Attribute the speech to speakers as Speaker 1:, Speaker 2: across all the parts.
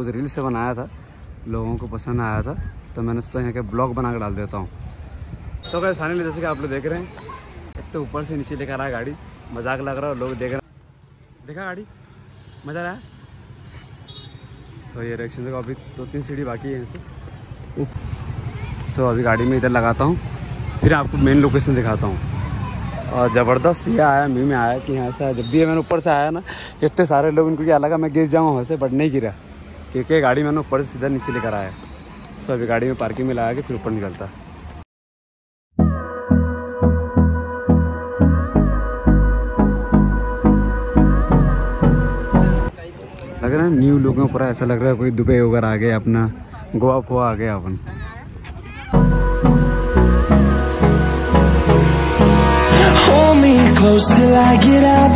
Speaker 1: कुछ रील से बनाया था, लोगों को पसंद आया था तो मैंने सोचा यहाँ के ब्लॉग बना कर डाल देता हूँ। तो क्या फाइनली जैसे कि आप लोग देख रहे हैं, एक तो ऊपर से नीचे लेकर आया गाड़ी, मज़ाक लग रहा है लोग देख रहे हैं। देखा गाड़ी? मज़ा आया? सो ये रिएक्शन देखो, अभी दो तीन सीढ़ी बाकी है सो अभी गाड़ी में इधर लगाता हूँ, फिर आपको मेन लोकेशन दिखाता हूँ। और ज़बरदस्त ये आया मी में आया कि यहाँ से जब भी मैंने ऊपर से आया ना, इतने सारे लोग, इनको क्या लगा मैं गिर जाऊँ वहाँ से बट नहीं गिरा। क्योंकि गाड़ी मैंने ऊपर से सीधा नीचे लेकर आया सो अभी गाड़ी में पार्किंग में लगा के फिर ऊपर निकलता लग रहा है न्यू लोगों पर ऐसा लग रहा है कोई दुबई वगैरह आ गया, अपना गोवा फोआ आ गया अपन
Speaker 2: Hold me close till I get up.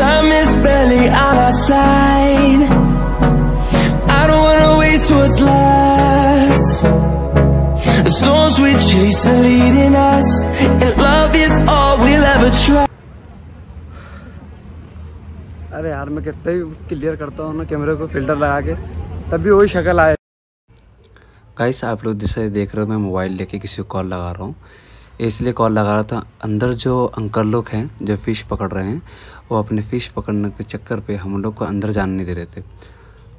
Speaker 2: Time is barely on our side. Us, and love is all we'll ever try.
Speaker 1: अरे यार मैं कितना ही क्लियर करता हूँ ना कैमरे को फ़िल्टर लगा के तब भी वही शक्ल आए। गाइस आप लोग जैसे देख रहे हो मैं मोबाइल लेके किसी को कॉल लगा रहा हूँ। इसलिए कॉल लगा रहा था अंदर जो अंकल लोग हैं जो फ़िश पकड़ रहे हैं वो अपने फ़िश पकड़ने के चक्कर पे हम लोग को अंदर जाने नहीं दे रहे थे।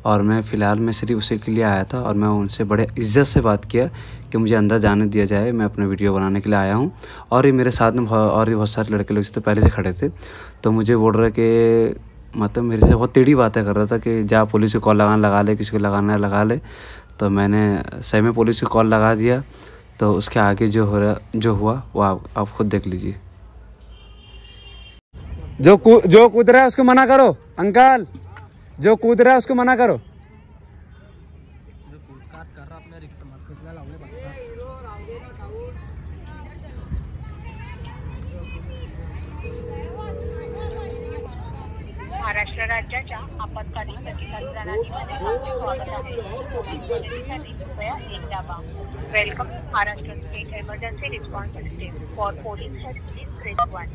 Speaker 1: और मैं फ़िलहाल मैं सिर्फ़ उसी के लिए आया था और मैं उनसे बड़े इज़्ज़त से बात किया कि मुझे अंदर जाने दिया जाए। मैं अपने वीडियो बनाने के लिए आया हूँ। और ये मेरे साथ में और भी बहुत सारे लड़के लोग तो पहले से खड़े थे। तो मुझे बोल रहे कि मतलब मेरे से बहुत टेढ़ी बातें कर रहा था कि जा पुलिस को कॉल लगाना लगा ले किसी को लगाना लगा ले। तो मैंने सही में पुलिस को कॉल लगा दिया। तो उसके आगे जो हो रहा जो हुआ वो आप, आप खुद देख लीजिए। जो कू, जो कूद रहा है उसको मना करो अंकल। जो कूद रहा है उसको मना करो।
Speaker 3: महाराष्ट्र राज्याच्या आपत्कालीन प्रतिसाद welcome Maharashtra state emergency response system for polling press one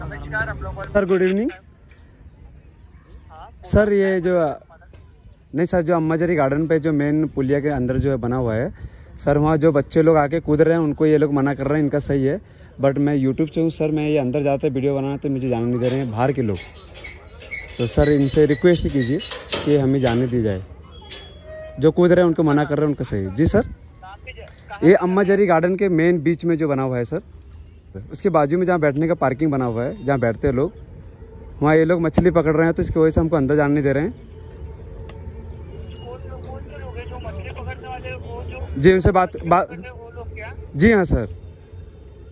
Speaker 3: नमस्कार हम लोग
Speaker 1: सर गुड इवनिंग सर, ये जो नहीं सर, जो अम्माजरी गार्डन पे जो मेन पुलिया के अंदर जो है बना हुआ है, सर, वहाँ जो बच्चे लोग आके कूद रहे हैं, उनको ये लोग मना कर रहे हैं, इनका सही है। बट मैं यूट्यूब से हूँ, सर, मैं ये अंदर जाते वीडियो बनाना तो मुझे जाने नहीं दे रहे हैं, बाहर के लोग। तो सर, इनसे रिक्वेस्ट कीजिए कि हमें जाने दी जाए। जो कूद रहे हैं, उनको मना कर रहे हैं, उनका सही है। जी, सर? ये अम्माजरी गार्डन के मेन बीच में जो बना हुआ है, सर, उसके बाजू में जहाँ बैठने का पार्किंग बना हुआ है, जहाँ बैठते हैं लोग वहाँ ये लोग मछली पकड़ रहे हैं तो इसकी वजह से हमको अंदर जाने नहीं दे रहे हैं।
Speaker 3: जो,
Speaker 1: उनसे बात बात जी हाँ सर।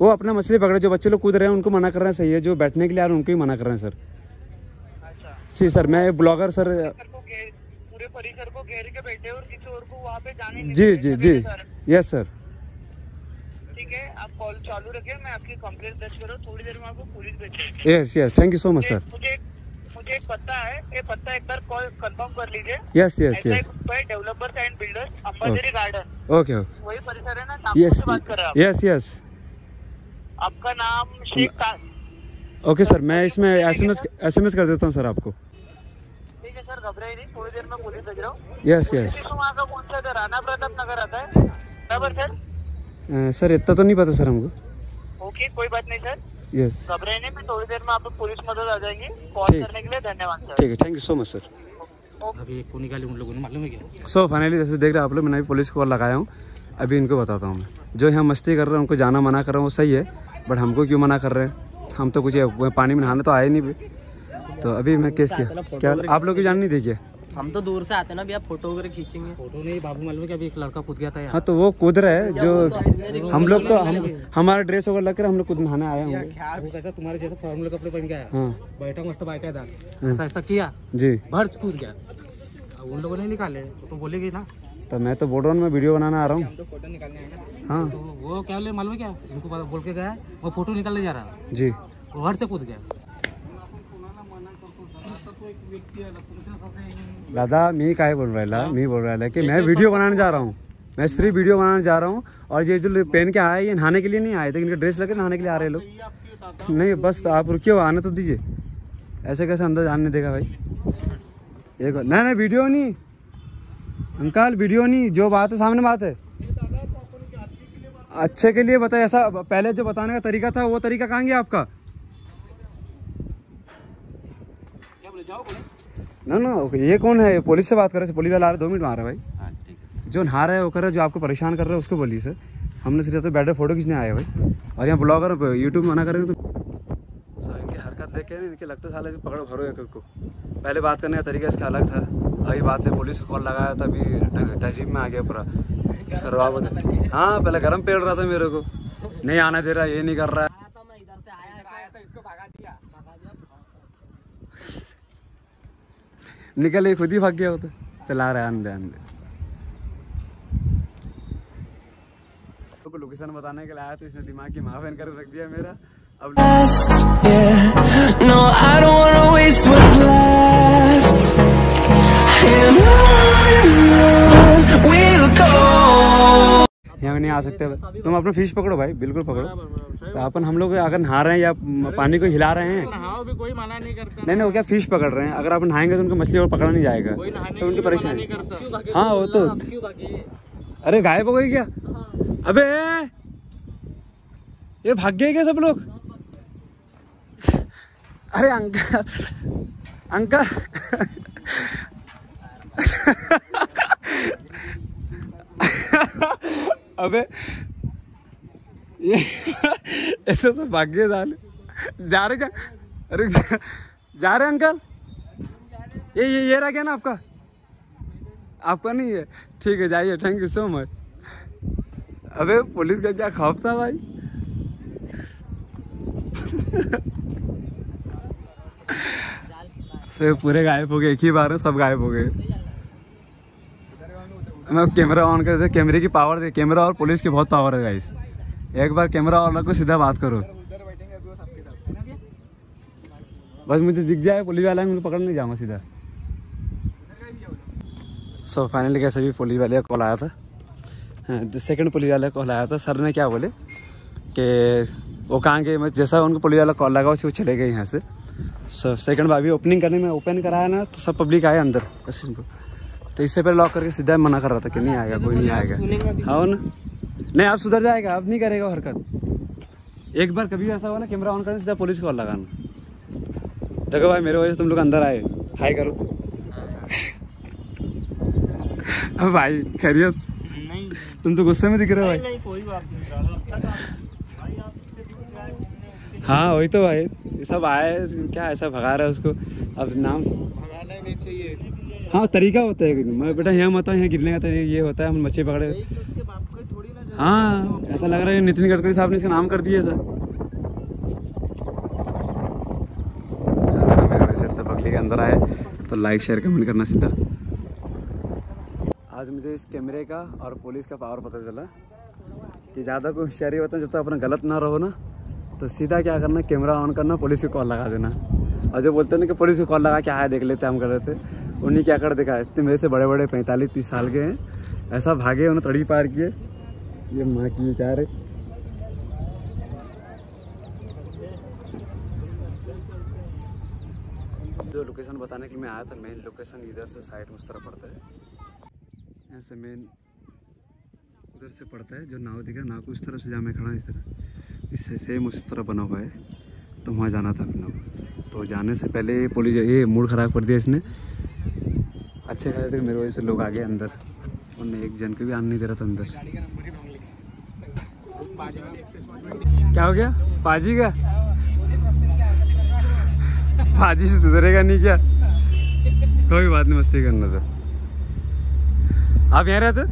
Speaker 1: वो अपना मछली पकड़े जो बच्चे लोग कूद रहे हैं, उनको मना कर रहे हैं, सही है, जो बैठने के लिए आ रहे हैं, उनको ही मना कर रहे हैं, सर। जी, सर, मैं ब्लॉगर, सर। जी जी जी। Yes, sir.
Speaker 3: ठीक है कॉल चालू रखिए मैं आपकी कंप्लेंट दर्ज करूँ थोड़ी देर में आपको पुलिस भेजेगी।
Speaker 1: Yes yes thank you so
Speaker 3: much
Speaker 1: sir
Speaker 3: मुझे मुझे एक पता है ये पता एक बार कॉल कंफर्म कर लीजिए।
Speaker 1: यस यस यस
Speaker 3: एक developers and builders Ambazari garden
Speaker 1: okay okay
Speaker 3: वही परिसर है ना
Speaker 1: यस
Speaker 3: बात कर रहे हैं
Speaker 1: यस यस
Speaker 3: आपका नाम शेख का
Speaker 1: ओके सर मैं इसमें S M S S M S कर देता हूँ सर आपको।
Speaker 3: ठीक है सर घबराइए नहीं थोड़ी देर में पुलिस भेज रहा हूँ।
Speaker 1: यस यस
Speaker 3: वहाँ का कौन सा राणा प्रताप नगर आता है। बराबर सर
Speaker 1: सर इतना तो नहीं पता सर हमको।
Speaker 3: ओके कोई बात नहीं सर।
Speaker 1: यस
Speaker 3: घबराइए नहीं मैं थोड़ी देर में आप पुलिस मदद आ जाएँगी। कॉल करने के लिए धन्यवाद सर।
Speaker 1: ठीक है thank you so much sir
Speaker 4: अभी एक को निकाली उन लोगों ने मालूम है क्या?
Speaker 1: सो फाइनली जैसे देख रहे हैं आप लोग मैंने भी पुलिस को कॉल लगाया हूँ। अभी इनको बताता हूँ मैं। जो यहाँ मस्ती कर रहे हैं उनको जाना मना कर रहा हूँ वो सही है बट हमको क्यों मना कर रहे हैं? हम तो कुछ पानी में नहाने तो आए नहीं भी। तो अभी मैं केस किया। क्या आप लोग की जान नहीं देखिए
Speaker 5: हम तो दूर से आते हैं ना भैया फ़ोटो वगैरह खींचेंगे।
Speaker 4: फ़ोटो नहीं बाबू मालूम है कि एक लड़का कूद गया था यार
Speaker 1: हाँ तो वो कूद रहा है जो हम लोग तो हम हमारा ड्रेस वगैरह लग कर हम लोग खुद नहाने आए होंगे।
Speaker 4: वो कैसा तुम्हारे जैसे फॉर्मल कपड़े पहन के आया?
Speaker 1: हाँ।
Speaker 4: बैठा मस्त बाइक है ऐसा ऐसा किया?
Speaker 1: जी।
Speaker 4: भर्च कूद गया। उन लोगों ने निकाले तो बोलेगी ना।
Speaker 1: तो मैं तो बोल रहा हूँ मैं वीडियो बनाना आ रहा हूँ।
Speaker 4: तो फ़ोटो निकालने आए ना।
Speaker 1: हाँ।
Speaker 4: तो वो क्या ले मालूम क्या? इनको बोल के गया वो फ़ोटो निकालने जा रहा
Speaker 1: जी।
Speaker 4: वो हर से कूद गया।
Speaker 1: दादा मी काय बोल राहिला? मी बोल राहिला कि मैं वीडियो बनाने जा रहा हूँ। मैं सिर्फ़ वीडियो बनाने जा रहा हूँ और ये जो पहन के आए ये नहाने के लिए नहीं आए थे इनका ड्रेस लगे नहाने के लिए आ रहे लोग? नहीं बस आप रुकिए आने तो दीजिए। ऐसे कैसे अंदर जाने नहीं देगा भाई? एक नहीं नहीं वीडियो नहीं। अंकल वीडियो नहीं। जो बात है सामने बात है। अच्छे के लिए बताए ऐसा पहले जो बताने का तरीका था वो तरीका कहाँ गया आपका? ना ना ओके ये कौन है? पुलिस से बात कर रहे हैं पुलिस वाला आ रहा है, दो मिनट में आ रहा है भाई। जो नहा रहा है वो कर रहा है जो आपको परेशान कर रहा है उसको बोलिए सर। हमने सिर्फ़ तो बैठे फ़ोटो खींचने आए भाई। और यहाँ ब्लॉगर यूट्यूब मना करेंगे तो सो इनकी हरकत देख के इनके लगता साले पकड़ो भरो एक एक को। पहले बात करने का तरीका इसका अलग था। अभी बात है पुलिस को कॉल लगाया था अभी तहजीब में आ गया पूरा। सरवा हाँ पहले गर्म पेड़ रहा था मेरे को। नहीं आना दे रहा ये नहीं कर रहा। है निकल ही खुद ही भाग गया वो तो चला रहा है अंधे अंधे को लोकेशन बताने के लिए आया तो इसने दिमाग की माफेन कर रख दिया मेरा अब
Speaker 2: Last, yeah. No, I don't wanna waste what's left. And on we'll go.
Speaker 1: यहाँ नहीं आ सकते। तुम अपना फ़िश पकड़ो भाई बिल्कुल पकड़ो। तो अपन हम लोग अगर नहा रहे हैं या पानी को हिला रहे हैं।
Speaker 5: हाँ भी कोई मना नहीं करता।
Speaker 1: नहीं नहीं वो क्या फ़िश पकड़ रहे हैं? अगर आप नहाएँगे तो उनको मछली और पकड़ा नहीं जाएगा। तो उनकी परेशानी हाँ। वो तो अरे गायब हो गई क्या? अबे! ये भाग गए क्या सब लोग? अरे अंकल अंकल। अबे ये ऐसे तो भाग्य गए साले जा रहे क्या? अरे जा, जा रहे अंकल? ये ये ये रह गया ना आपका? आपका नहीं है। ठीक है जाइए। थैंक यू सो मच अबे पुलिस का क्या खौफ था भाई? सब पूरे गायब हो गए। एक ही बार सब गायब हो गए। मैं कैमरा ऑन कर कैमरे की पावर दे, कैमरा और पुलिस की बहुत पावर है गाइस एक बार कैमरा ऑन रखो, सीधा बात करो। बस मुझे दिख जाए, पुलिस वाला मुझे पकड़ नहीं जाऊँगा सीधा। सो फाइनली कैसे भी पुलिस वाले का कॉल आया था। हाँ सेकंड पुलिस वाले कॉल आया था। सर ने क्या बोले? कि वो कहाँ गए? जैसा उनको पुलिस वाला कॉल लगा उसे वो चले गए यहाँ से। सो सेकंड बार भी ओपनिंग करने में ओपन कराया ना तो सब पब्लिक आए अंदर। तो इससे पहले लॉक करके सीधा मना कर रहा था कि नहीं आएगा, कोई नहीं आएगा। हाँ ना? नहीं आप सुधर जाएगा आप नहीं करेगा हरकत। एक बार कभी ऐसा हुआ ना कैमरा ऑन करने सीधा पुलिस को लगाना। देखो भाई, मेरे वजह से तुम लोग अंदर आए। हाई करो। अब भाई, खैरियत। तुम तो गुस्से में दिख रहे हो भाई।
Speaker 5: बात नहीं
Speaker 1: हाँ वही तो भाई। सब आए, क्या ऐसा भगा रहा है उसको? अब नाम
Speaker 5: भगाना नहीं चाहिए
Speaker 1: हाँ तरीका होता है। मैं बेटा यहाँ मत यहाँ गिरने का तो ये होता है हम मच्छी पकड़े।
Speaker 5: ना
Speaker 1: हाँ ऐसा लग रहा है नितिन गडकरी साहब ने इसका नाम कर दिया सर पगली के अंदर आए तो लाइक शेयर कमेंट करना सीधा। आज मुझे इस कैमरे का और पुलिस का पावर पता चला कि ज़्यादा कोई होशियारी होता है जब तक तो अपना गलत ना रहो ना तो सीधा क्या करना कैमरा ऑन करना पुलिस को कॉल लगा देना। और जो बोलते हैं ना कि पुलिस को कॉल लगा के आया देख लेते हम कर रहे थे। उन्हीं क्या कर देखा इतने मेरे से बड़े बड़े पैंतालीस, तीस साल के हैं। ऐसा भागे उन्हें तड़ी पार किए। ये माँ की क्या रे जो लोकेशन बताने के लिए मैं आया था मेन लोकेशन इधर से साइड उस तरफ़ पड़ता है। यहाँ से मेन उधर से पड़ता है, जो नाव दिख रहा है, नाव को इस तरफ़ से जहाँ मैं खड़ा इस तरह इससे सेम उस तरफ़ बना हुआ है। तो वहाँ जाना था अपना तो जाने से पहले पुलिस ये मूड ख़राब कर दिया इसने। अच्छे खासे थे, मेरे वजह से लोग आ गए अंदर। उन्हें एक जन को भी आने नहीं दे रहा था अंदर। क्या हो गया? पाजी का? पाजी से सुधरेगा नहीं क्या? कोई बात नहीं, मस्ती करना तो आप यहाँ रहते?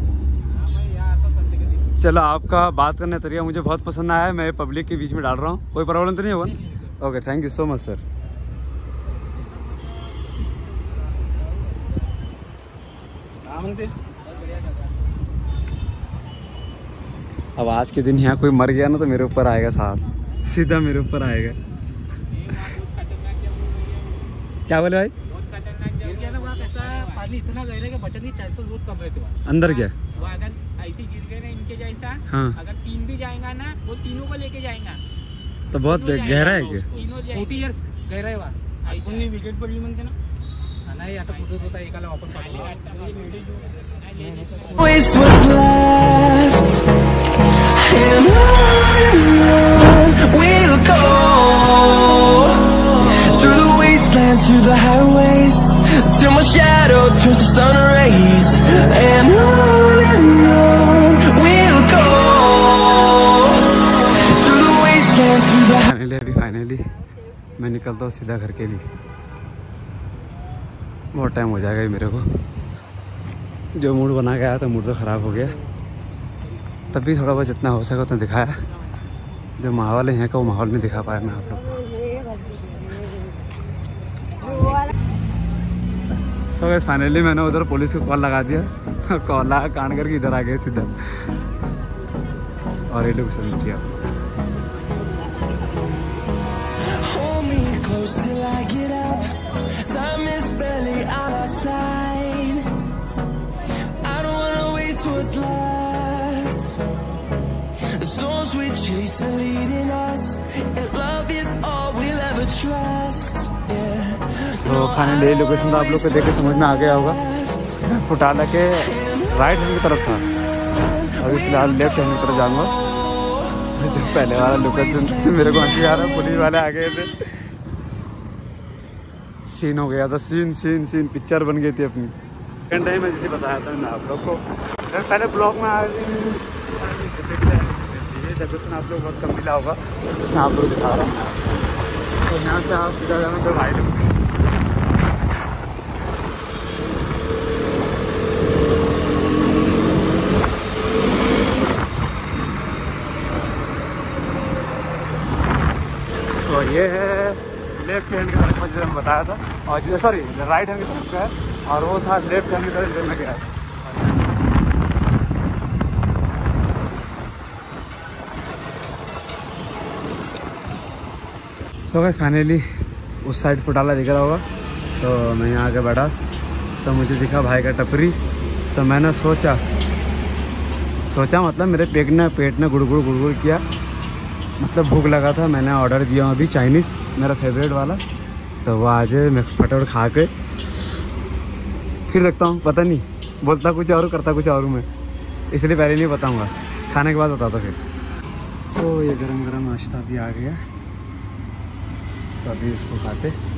Speaker 1: चलो, आपका बात करने तरीका मुझे बहुत पसंद आया मैं पब्लिक के बीच में डाल रहा हूँ। कोई प्रॉब्लम तो नहीं होगा? Okay thank you so much sir अब आज के दिन यहाँ कोई मर गया ना तो मेरे ऊपर आएगा साथ। सीधा मेरे ऊपर आएगा। क्या बोले भाई?
Speaker 4: गिर गया ना वहाँ कैसा? पानी इतना गहरा कि बचने के चांसेस बहुत कम रहते वहाँ
Speaker 1: अंदर क्या
Speaker 6: वो अगर ऐसे गिर गए ना इनके जैसा
Speaker 1: हाँ।
Speaker 6: अगर तीन भी जाएगा ना वो तीनों को लेके जाएगा।
Speaker 1: तो बहुत गहरा है क्या?
Speaker 6: तीनों
Speaker 4: फोर्टी
Speaker 6: जाएँगे
Speaker 4: गहरा है वहाँ।
Speaker 6: ऐसा।
Speaker 5: विकेट पडली ना।
Speaker 4: नाही आता पुजत होता एकाला वापस पाठवला
Speaker 2: waste what's left And on we'll go Through the wastelands, through the highways Till my shadow turns to sun rays And on and on we'll go Through the wastelands, through the
Speaker 1: finally अभी finally मैं निकलता हूँ सीधा घर के लिए बहुत time हो जाएगा मेरे को। जो मूड बना गया था मूड तो ख़राब हो गया। तब भी थोड़ा बहुत जितना हो सका उतना दिखाया। जो माहौल है यहाँ का वो माहौल नहीं दिखा पाया मैं आप लोग को। सो गए फाइनली मैंने उधर पुलिस को कॉल लगा दिया। कॉल लगा कान करके इधर आ गए सीधा। और ये लोग समझ किया।
Speaker 2: Waste what's left. The storms we chase are leading us, and love is all we'll ever trust.
Speaker 1: तो फाइनली लोकेशन तो आप लोग को देख के समझ में आ गया होगा। फुटाला के राइट हैंड की तरफ़ था। अभी फ़िलहाल लेफ़्ट हैंड की तरफ़ जाऊँगा। जो पहले वाला लोकेशन मेरे को हँसी आ रहा है पुलिस वाले आ गए थे। सीन हो गया था। सीन सीन सीन पिक्चर बन गई थी अपनी। टाइम मैं जैसे बताया था मैंने आप लोग को। मैं पहले ब्लॉग में आ आया लोकेशन आप लोग बहुत कम मिला होगा इसमें आप लोग दिखा रहा हूँ यहाँ से आप सीधा जाना तो भाई लोग ये है लेफ़्ट हैंड की तरफ़ मैं बताया था। और सॉरी राइट हैंड की तरफ़ का है। और वो था लेफ़्ट हैंड की तरफ़ मैं गया सो गए फाइनली उस साइड फुटाला दिख रहा होगा। तो मैं यहाँ आके बैठा। तो मुझे दिखा भाई का टपरी। तो मैंने सोचा सोचा मतलब मेरे पेट ने पेट ने गुड़गुड़ गुड़गुड़ किया। मतलब भूख लगा था मैंने ऑर्डर दिया अभी चाइनीज़ मेरा फेवरेट वाला। तो वो आज मैं फटाफट खा के फिर रखता हूँ पता नहीं बोलता कुछ और करता कुछ और मैं। इसलिए पहले नहीं बताऊँगा। खाने के बाद बताता फिर। सो so, ये गरम गरम नाश्ता भी आ गया। तो अभी इसको खाते।